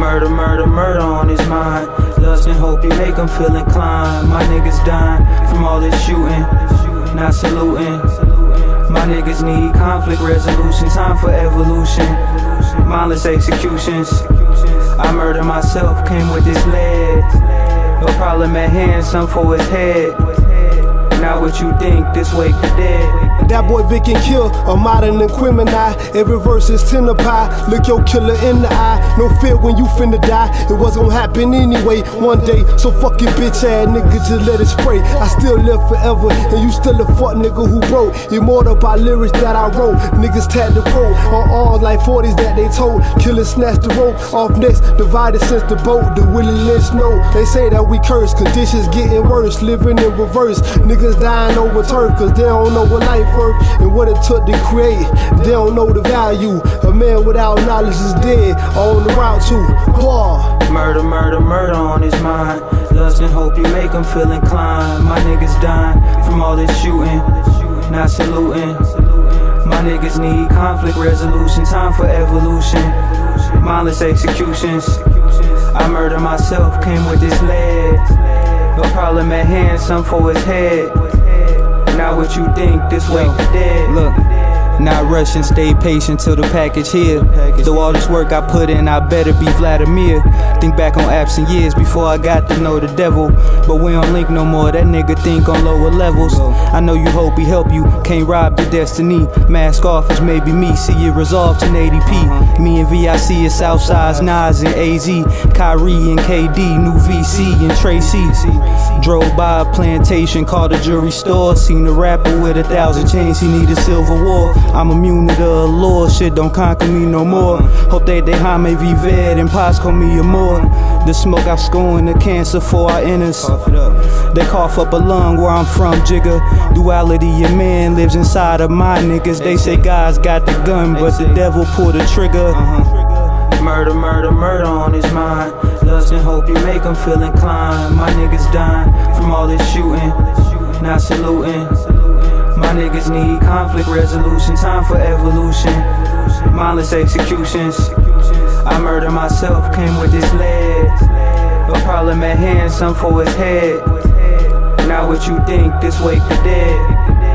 Murder, murder, murder on his mind. Lust and hope you make him feel inclined. My niggas dying from all this shooting, not saluting. My niggas need conflict resolution, time for evolution. Mindless executions. I murder myself, came with this lead. A problem at hand, some for his head. Not what you think, this wake the dead. Dat Boi Vic can kill a modern and criminal. Every verse is ten pie. Look your killer in the eye. No fear when you finna die. It was gonna happen anyway one day. So fuck your bitch ass nigga, just let it spray. I still live forever, and you still a fuck nigga who broke. Immortal by lyrics that I wrote. Niggas tagged the quote on all like 40s that they told. Killers snatched the rope off necks, divided since the boat. The Willie Lynch know. They say that we curse, conditions getting worse, living in reverse. Niggas dying over turf, cause they don't know what life worth and what it took to create. They don't know the value. A man without knowledge is dead, on the route to war. Murder, murder, murder on his mind. Lust and hope you make him feel inclined. My niggas dying from all this shooting, not saluting. My niggas need conflict resolution, time for evolution. Mindless executions. I murder myself, came with this lead. Problem at hand, some for his head not what you think, this way dead. Look. Not rushing, stay patient till the package here. Through all this work I put in, I better be Vladimir. Think back on absent years before I got to know the devil. But we don't link no more, that nigga think on lower levels. I know you hope he help you, can't rob your destiny. Mask off is maybe me, see it resolved in 80p. Me and VIC is Southside's Nas and AZ. Kyrie and KD, new VC and Tracy. Drove by a plantation, called a jewelry store. Seen a rapper with a thousand chains, he need a silver war. I'm immune to the allure, shit don't conquer me no more. Hope they they me vivid and pos call me a more. The smoke I scoring the cancer for our inners. They cough up a lung where I'm from, Jigga. Duality, your man lives inside of my niggas. They say God's got the gun, but the devil pulled the trigger. Uh-huh. Murder, murder, murder on his mind. Lust and hope you make him feel inclined. My niggas dying from all this shooting, not saluting. My niggas need conflict resolution, time for evolution. Mindless executions. I murder myself, came with this lead. A problem at hand, some for his head. Not what you think, this wake the dead.